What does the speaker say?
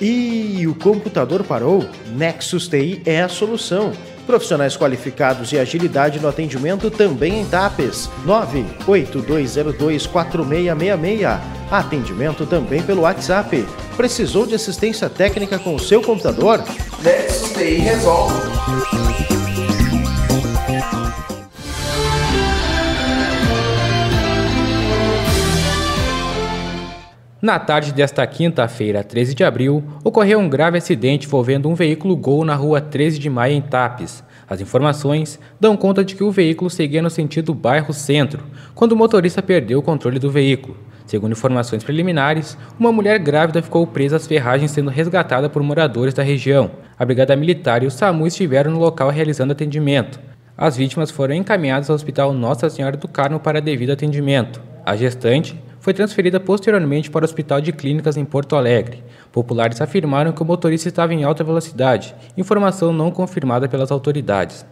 E o computador parou? Nexus TI é a solução. Profissionais qualificados e agilidade no atendimento também em TAPES. 982024666. Atendimento também pelo WhatsApp. Precisou de assistência técnica com o seu computador? Nexus TI resolve. Na tarde desta quinta-feira, 13 de abril, ocorreu um grave acidente envolvendo um veículo Gol na rua 13 de maio, em Tapes. As informações dão conta de que o veículo seguia no sentido bairro Centro, quando o motorista perdeu o controle do veículo. Segundo informações preliminares, uma mulher grávida ficou presa às ferragens sendo resgatada por moradores da região. A Brigada Militar e o SAMU estiveram no local realizando atendimento. As vítimas foram encaminhadas ao Hospital Nossa Senhora do Carmo para devido atendimento. A gestante foi transferida posteriormente para o Hospital de Clínicas em Porto Alegre. Populares afirmaram que o motorista estava em alta velocidade, informação não confirmada pelas autoridades.